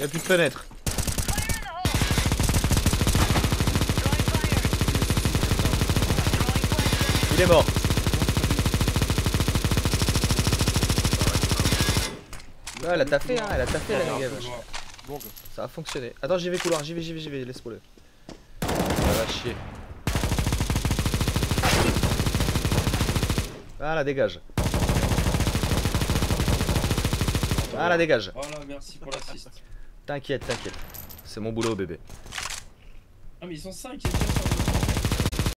Y'a plus de fenêtre. Il est mort. Ouais, elle a taffé, hein, elle a taffé la. Long. Ça a fonctionné. Attends, j'y vais couloir, j'y vais, j'y vais, j'y vais, laisse-moi le. Ça va chier. Voilà, dégage. Voilà, dégage. Voilà, merci pour l'assist. T'inquiète, t'inquiète. C'est mon boulot, bébé. Ah, mais ils sont 5, ils sont